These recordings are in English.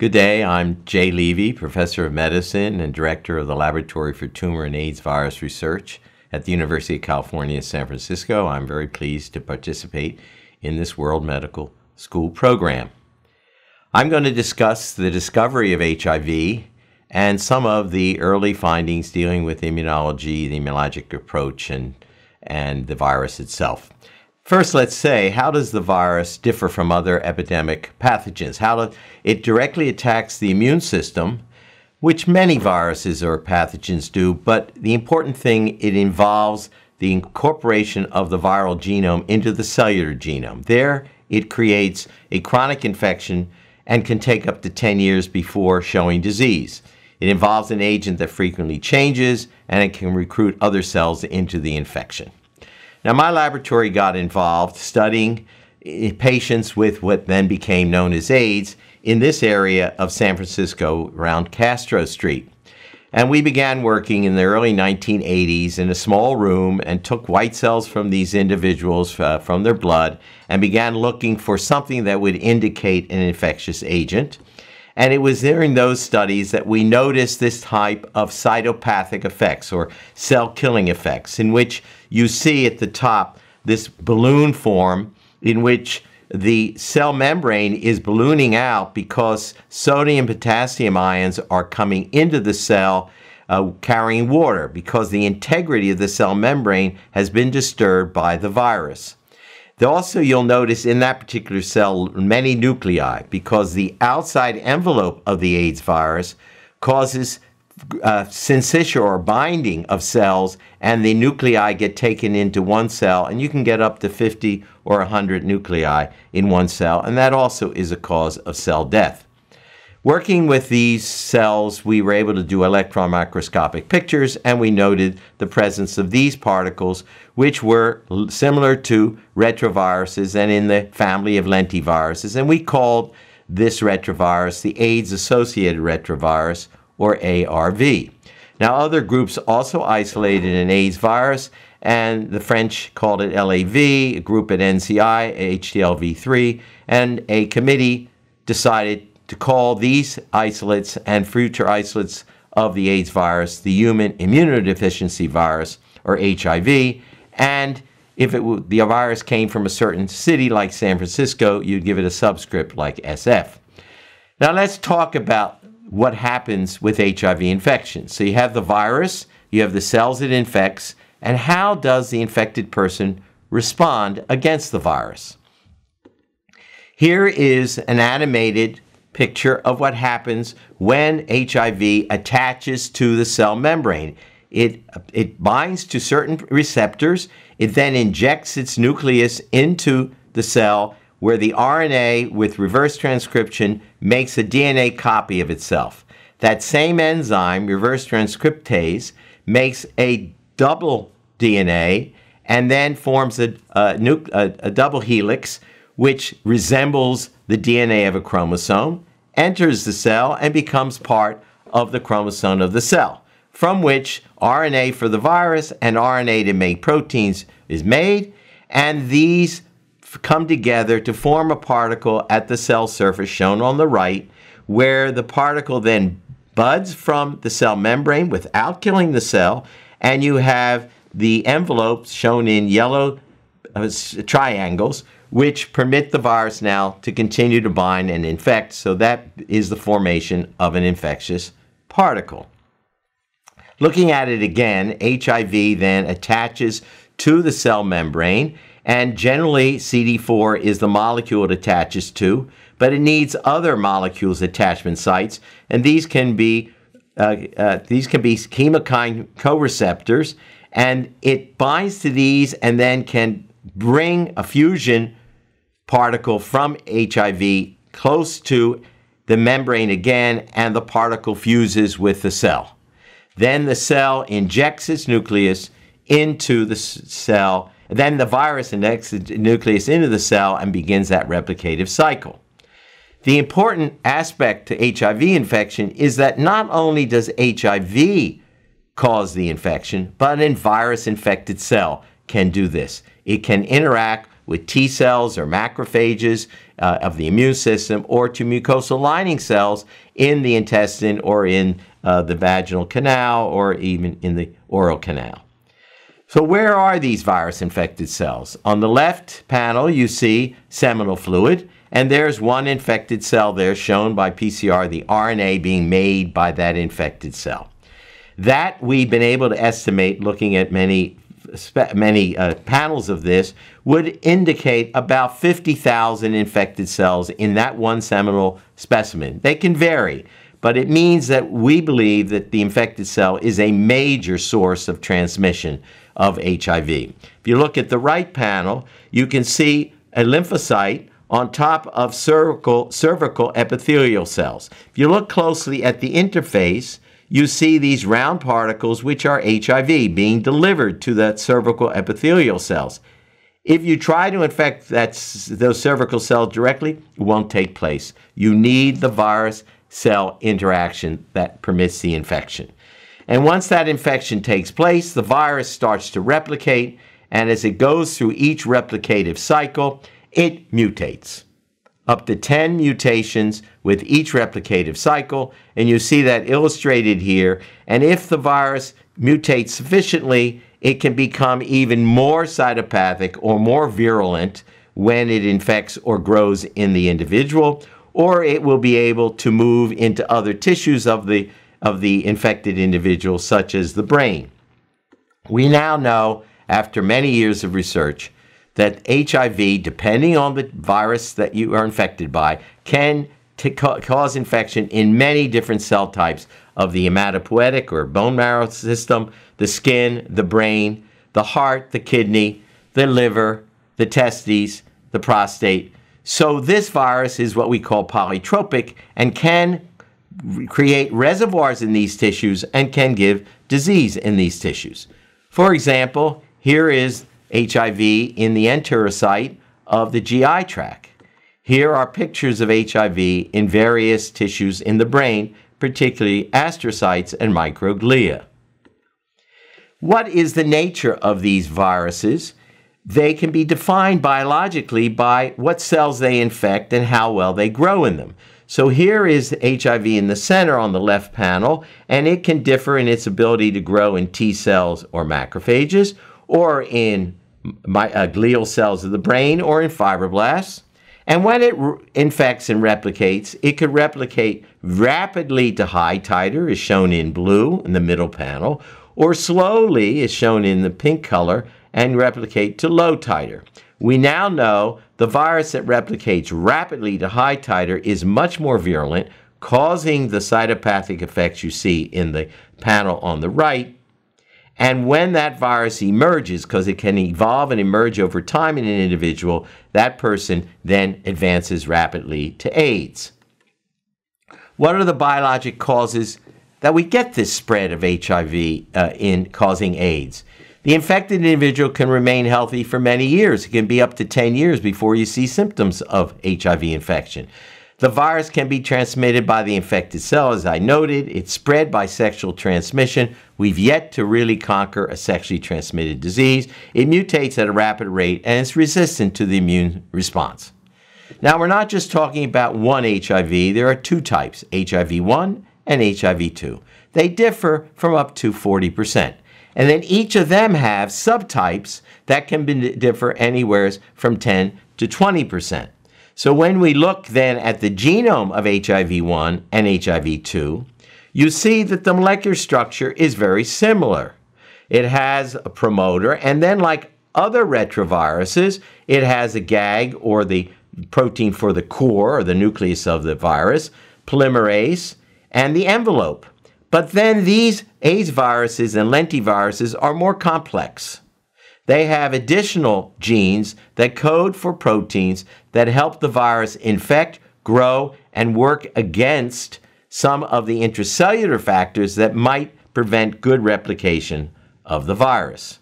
Good day. I'm Jay Levy, professor of medicine and director of the Laboratory for Tumor and AIDS Virus Research at the University of California, San Francisco. I'm very pleased to participate in this World Medical School program. I'm going to discuss the discovery of HIV and some of the early findings dealing with immunology, the immunologic approach, and, and the virus itself. First, let's say, how does the virus differ from other epidemic pathogens? How do, it directly attacks the immune system, which many viruses or pathogens do, but the important thing, it involves the incorporation of the viral genome into the cellular genome. There, it creates a chronic infection and can take up to 10 years before showing disease. It involves an agent that frequently changes and it can recruit other cells into the infection. Now, my laboratory got involved studying eh, patients with what then became known as AIDS in this area of San Francisco around Castro Street. And we began working in the early 1980s in a small room and took white cells from these individuals uh, from their blood and began looking for something that would indicate an infectious agent. And it was during those studies that we noticed this type of cytopathic effects or cell killing effects, in which you see at the top this balloon form in which the cell membrane is ballooning out because sodium potassium ions are coming into the cell uh, carrying water because the integrity of the cell membrane has been disturbed by the virus. Also, you'll notice in that particular cell many nuclei because the outside envelope of the AIDS virus causes uh, syncytia or binding of cells, and the nuclei get taken into one cell, and you can get up to 50 or 100 nuclei in one cell, and that also is a cause of cell death. Working with these cells, we were able to do electron microscopic pictures, and we noted the presence of these particles, which were similar to retroviruses and in the family of lentiviruses. And we called this retrovirus the AIDS associated retrovirus, or ARV. Now, other groups also isolated an AIDS virus, and the French called it LAV, a group at NCI, HTLV3, and a committee decided to call these isolates and future isolates of the AIDS virus the human immunodeficiency virus, or HIV. And if it the virus came from a certain city like San Francisco, you'd give it a subscript like SF. Now let's talk about what happens with HIV infection. So you have the virus, you have the cells it infects, and how does the infected person respond against the virus? Here is an animated picture of what happens when HIV attaches to the cell membrane. It, it binds to certain receptors. It then injects its nucleus into the cell where the RNA with reverse transcription makes a DNA copy of itself. That same enzyme, reverse transcriptase, makes a double DNA and then forms a, a, a, a double helix which resembles the DNA of a chromosome, enters the cell, and becomes part of the chromosome of the cell, from which RNA for the virus and RNA to make proteins is made, and these come together to form a particle at the cell surface shown on the right, where the particle then buds from the cell membrane without killing the cell, and you have the envelopes shown in yellow uh, triangles which permit the virus now to continue to bind and infect. So that is the formation of an infectious particle. Looking at it again, HIV then attaches to the cell membrane, and generally CD4 is the molecule it attaches to, but it needs other molecules attachment sites, and these can be uh, uh, these can be chemokine co-receptors, and it binds to these and then can bring a fusion particle from HIV close to the membrane again, and the particle fuses with the cell. Then the cell injects its nucleus into the cell. Then the virus injects the nucleus into the cell and begins that replicative cycle. The important aspect to HIV infection is that not only does HIV cause the infection, but a virus infected cell can do this. It can interact with T cells or macrophages uh, of the immune system or to mucosal lining cells in the intestine or in uh, the vaginal canal or even in the oral canal. So, where are these virus infected cells? On the left panel, you see seminal fluid, and there's one infected cell there shown by PCR, the RNA being made by that infected cell. That we've been able to estimate looking at many many uh, panels of this would indicate about 50,000 infected cells in that one seminal specimen. They can vary, but it means that we believe that the infected cell is a major source of transmission of HIV. If you look at the right panel, you can see a lymphocyte on top of cervical, cervical epithelial cells. If you look closely at the interface, you see these round particles, which are HIV, being delivered to the cervical epithelial cells. If you try to infect that, those cervical cells directly, it won't take place. You need the virus cell interaction that permits the infection. And once that infection takes place, the virus starts to replicate, and as it goes through each replicative cycle, it mutates up to 10 mutations with each replicative cycle, and you see that illustrated here. And if the virus mutates sufficiently, it can become even more cytopathic or more virulent when it infects or grows in the individual, or it will be able to move into other tissues of the, of the infected individual, such as the brain. We now know, after many years of research, that HIV, depending on the virus that you are infected by, can cause infection in many different cell types of the hematopoietic or bone marrow system, the skin, the brain, the heart, the kidney, the liver, the testes, the prostate. So, this virus is what we call polytropic and can create reservoirs in these tissues and can give disease in these tissues. For example, here is HIV in the enterocyte of the GI tract. Here are pictures of HIV in various tissues in the brain, particularly astrocytes and microglia. What is the nature of these viruses? They can be defined biologically by what cells they infect and how well they grow in them. So here is HIV in the center on the left panel, and it can differ in its ability to grow in T cells or macrophages, or in my, uh, glial cells of the brain or in fibroblasts. And when it infects and replicates, it could replicate rapidly to high titer, as shown in blue in the middle panel, or slowly, as shown in the pink color, and replicate to low titer. We now know the virus that replicates rapidly to high titer is much more virulent, causing the cytopathic effects you see in the panel on the right, and when that virus emerges, because it can evolve and emerge over time in an individual, that person then advances rapidly to AIDS. What are the biologic causes that we get this spread of HIV uh, in causing AIDS? The infected individual can remain healthy for many years. It can be up to 10 years before you see symptoms of HIV infection. The virus can be transmitted by the infected cell, as I noted. It's spread by sexual transmission. We've yet to really conquer a sexually transmitted disease. It mutates at a rapid rate and it's resistant to the immune response. Now, we're not just talking about one HIV, there are two types HIV 1 and HIV 2. They differ from up to 40%. And then each of them have subtypes that can be, differ anywhere from 10 to 20%. So when we look then at the genome of HIV 1 and HIV 2, you see that the molecular structure is very similar. It has a promoter, and then, like other retroviruses, it has a GAG or the protein for the core or the nucleus of the virus, polymerase, and the envelope. But then these AIDS viruses and lentiviruses are more complex. They have additional genes that code for proteins that help the virus infect, grow, and work against some of the intracellular factors that might prevent good replication of the virus.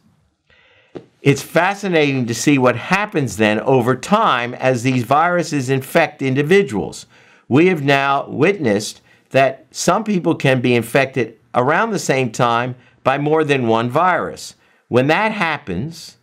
It's fascinating to see what happens then over time as these viruses infect individuals. We have now witnessed that some people can be infected around the same time by more than one virus. When that happens,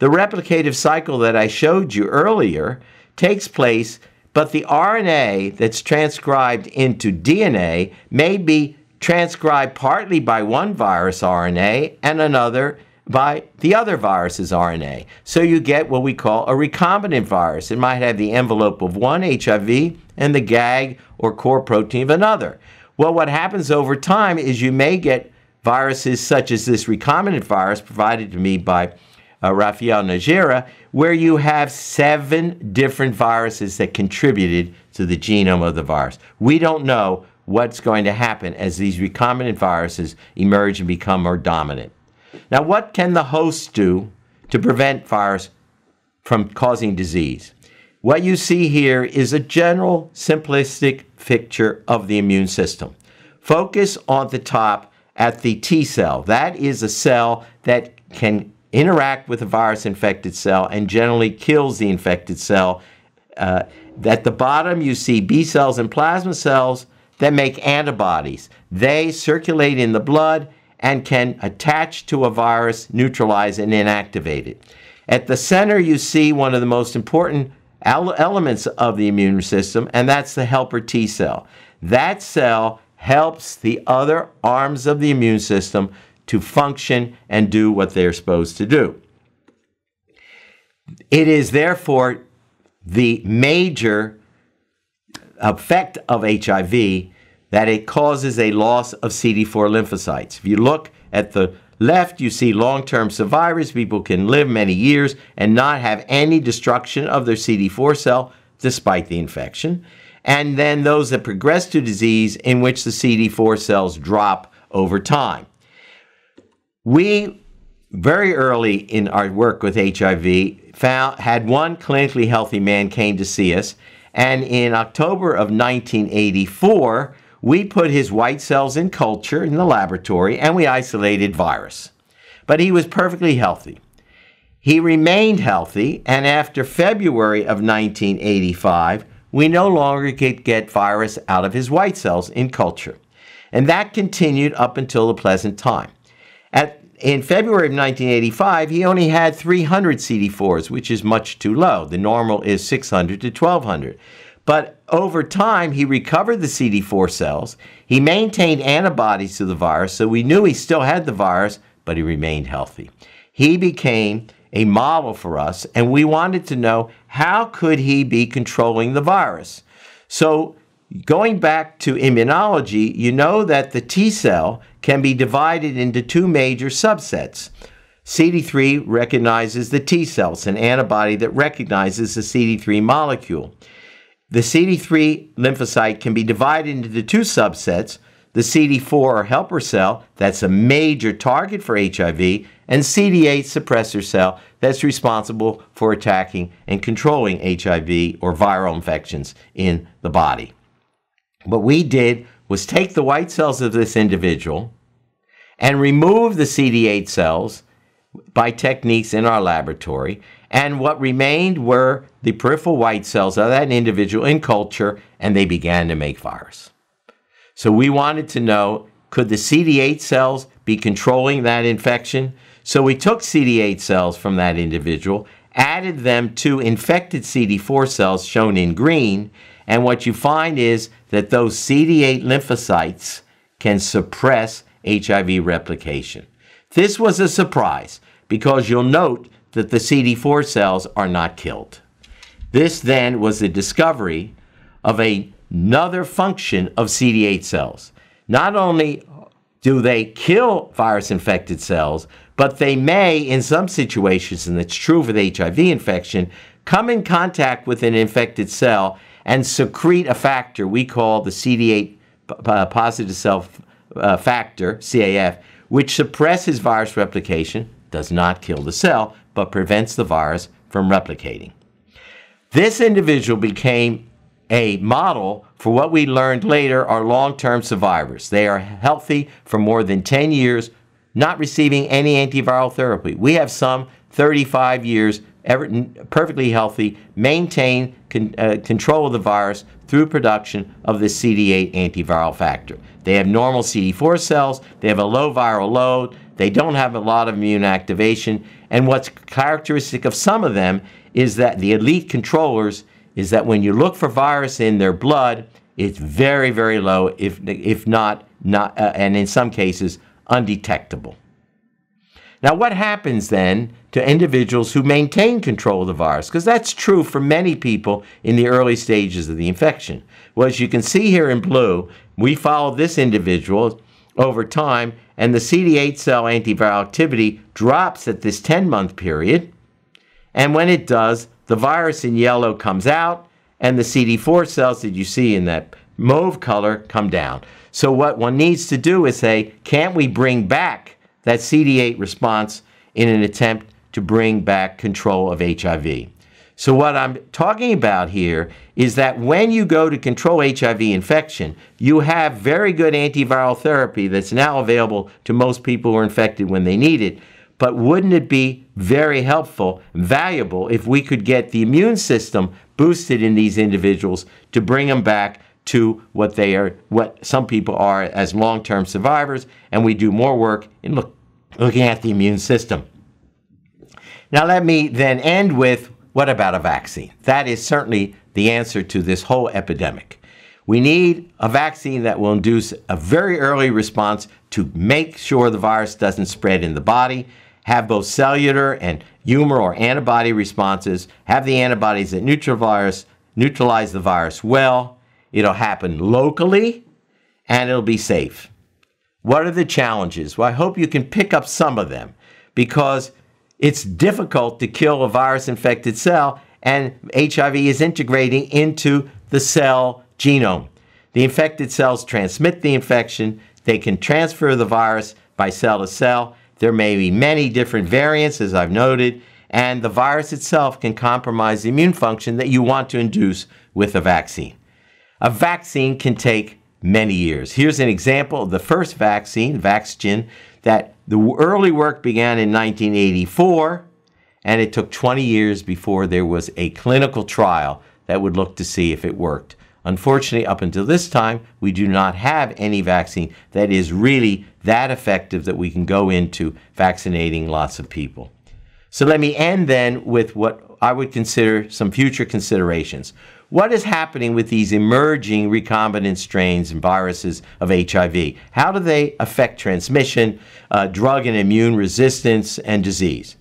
The replicative cycle that I showed you earlier takes place, but the RNA that's transcribed into DNA may be transcribed partly by one virus RNA and another by the other virus's RNA. So you get what we call a recombinant virus. It might have the envelope of one HIV and the GAG or core protein of another. Well, what happens over time is you may get viruses such as this recombinant virus provided to me by uh, Rafael Najera, where you have seven different viruses that contributed to the genome of the virus. We don't know what's going to happen as these recombinant viruses emerge and become more dominant. Now, what can the host do to prevent virus from causing disease? What you see here is a general simplistic picture of the immune system. Focus on the top at the T cell. That is a cell that can interact with a virus infected cell and generally kills the infected cell. Uh, at the bottom, you see B cells and plasma cells that make antibodies. They circulate in the blood and can attach to a virus, neutralize, and inactivate it. At the center, you see one of the most important elements of the immune system, and that's the helper T cell. That cell helps the other arms of the immune system to function and do what they're supposed to do. It is therefore the major effect of HIV that it causes a loss of CD4 lymphocytes. If you look at the left, you see long term survivors. People can live many years and not have any destruction of their CD4 cell despite the infection. And then those that progress to disease in which the CD4 cells drop over time. We, very early in our work with HIV, found, had one clinically healthy man came to see us. And in October of 1984, we put his white cells in culture in the laboratory and we isolated virus. But he was perfectly healthy. He remained healthy, and after February of 1985, we no longer could get virus out of his white cells in culture. And that continued up until the present time. At, in February of 1985, he only had 300 CD4s, which is much too low. The normal is 600 to 1200. But over time, he recovered the CD4 cells. He maintained antibodies to the virus, so we knew he still had the virus, but he remained healthy. He became a model for us, and we wanted to know how could he be controlling the virus. So, going back to immunology, you know that the T cell can be divided into two major subsets. CD3 recognizes the T cells, an antibody that recognizes the CD3 molecule. The CD3 lymphocyte can be divided into two subsets the CD4 or helper cell, that's a major target for HIV, and CD8 suppressor cell, that's responsible for attacking and controlling HIV or viral infections in the body. What we did was take the white cells of this individual and remove the CD8 cells by techniques in our laboratory and what remained were the peripheral white cells of that individual in culture, and they began to make virus. So we wanted to know could the CD8 cells be controlling that infection? So we took CD8 cells from that individual, added them to infected CD4 cells shown in green, and what you find is that those CD8 lymphocytes can suppress HIV replication. This was a surprise because you'll note that the CD4 cells are not killed. This then was the discovery of a, another function of CD8 cells. Not only do they kill virus infected cells, but they may, in some situations, and it's true for the HIV infection, come in contact with an infected cell and secrete a factor we call the CD8 positive cell uh, factor, CAF, which suppresses virus replication, does not kill the cell, but prevents the virus from replicating. This individual became a model for what we learned later are long term survivors. They are healthy for more than 10 years, not receiving any antiviral therapy. We have some 35 years, ever, perfectly healthy, maintain con, uh, control of the virus through production of the CD8 antiviral factor. They have normal CD4 cells, they have a low viral load, they don't have a lot of immune activation, And what's characteristic of some of them is that the elite controllers is that when you look for virus in their blood, it's very, very low, if, if not, not uh, and in some cases, undetectable. Now, what happens then to individuals who maintain control of the virus? Because that's true for many people in the early stages of the infection. Well, as you can see here in blue, we follow this individual over time, and the CD8 cell antiviral activity drops at this 10 month period. And when it does, the virus in yellow comes out, and the CD4 cells that you see in that mauve color come down. So, what one needs to do is say, can't we bring back that CD8 response in an attempt to bring back control of HIV. So, what I'm talking about here is that when you go to control HIV infection, you have very good antiviral therapy that's now available to most people who are infected when they need it. But wouldn't it be very helpful, valuable, if we could get the immune system boosted in these individuals to bring them back to what they are, what some people are as long-term survivors, and we do more work in look, looking at the immune system. Now let me then end with what about a vaccine? That is certainly the answer to this whole epidemic. We need a vaccine that will induce a very early response to make sure the virus doesn't spread in the body, have both cellular and humoral or antibody responses, have the antibodies that neutralize, neutralize the virus well, It'll happen locally and it'll be safe. What are the challenges? Well, I hope you can pick up some of them because it's difficult to kill a virus infected cell and HIV is integrating into the cell genome. The infected cells transmit the infection, they can transfer the virus by cell to cell. There may be many different variants, as I've noted, and the virus itself can compromise the immune function that you want to induce with a vaccine. A vaccine can take many years. Here's an example of the first vaccine, Vaxgen, that the early work began in 1984, and it took 20 years before there was a clinical trial that would look to see if it worked. Unfortunately, up until this time, we do not have any vaccine that is really that effective that we can go into vaccinating lots of people. So let me end then with what I would consider some future considerations. What is happening with these emerging recombinant strains and viruses of HIV? How do they affect transmission, uh, drug and immune resistance, and disease?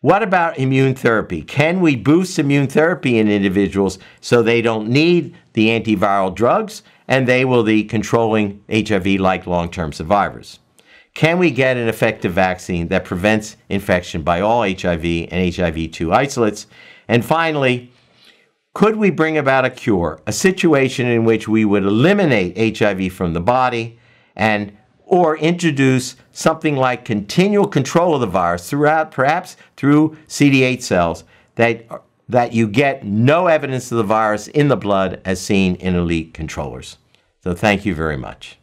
What about immune therapy? Can we boost immune therapy in individuals so they don't need the antiviral drugs and they will be controlling HIV like long term survivors? Can we get an effective vaccine that prevents infection by all HIV and HIV 2 isolates? And finally, could we bring about a cure, a situation in which we would eliminate HIV from the body and or introduce something like continual control of the virus throughout, perhaps through CD8 cells, that, that you get no evidence of the virus in the blood as seen in elite controllers. So thank you very much.